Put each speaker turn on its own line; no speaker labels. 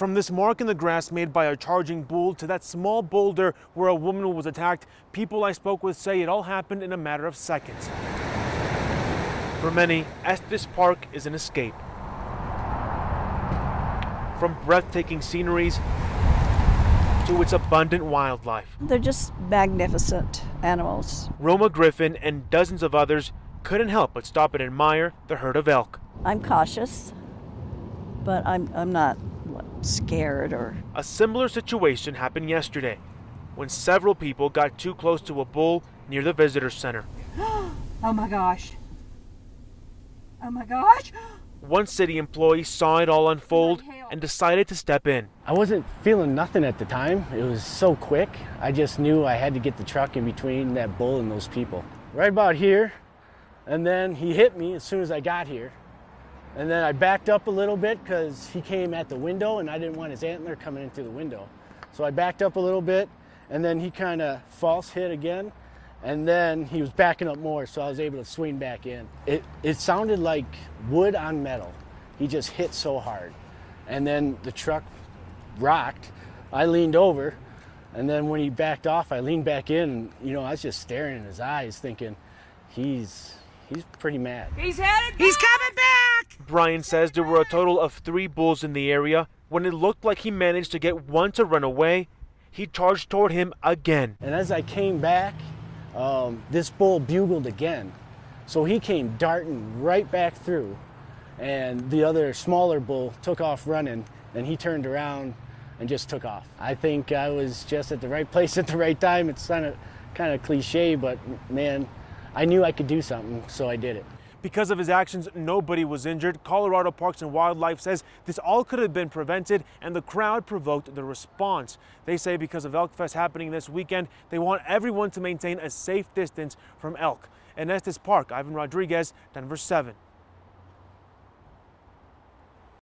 From this mark in the grass made by a charging bull to that small boulder where a woman was attacked, people I spoke with say it all happened in a matter of seconds. For many, Estes Park is an escape. From breathtaking sceneries to its abundant wildlife.
They're just magnificent animals.
Roma Griffin and dozens of others couldn't help but stop and admire the herd of elk.
I'm cautious, but I'm, I'm not scared or.
A similar situation happened yesterday when several people got too close to a bull near the visitor center.
oh my gosh. Oh my gosh.
One city employee saw it all unfold and decided to step in.
I wasn't feeling nothing at the time. It was so quick. I just knew I had to get the truck in between that bull and those people. Right about here, and then he hit me as soon as I got here. And then I backed up a little bit because he came at the window and I didn't want his antler coming into the window. So I backed up a little bit and then he kind of false hit again. And then he was backing up more, so I was able to swing back in. It, it sounded like wood on metal. He just hit so hard. And then the truck rocked. I leaned over, and then when he backed off, I leaned back in. You know, I was just staring in his eyes, thinking, he's he's pretty mad.
He's headed. Back. He's coming back.
Brian says there were a total of three bulls in the area. When it looked like he managed to get one to run away, he charged toward him again.
And as I came back, um, this bull bugled again. So he came darting right back through, and the other smaller bull took off running, and he turned around and just took off. I think I was just at the right place at the right time. It's kind of kind of cliche, but man, I knew I could do something, so I did it.
Because of his actions, nobody was injured. Colorado Parks and Wildlife says this all could have been prevented and the crowd provoked the response. They say because of Elk Fest happening this weekend, they want everyone to maintain a safe distance from elk. In Estes Park, Ivan Rodriguez, Denver 7.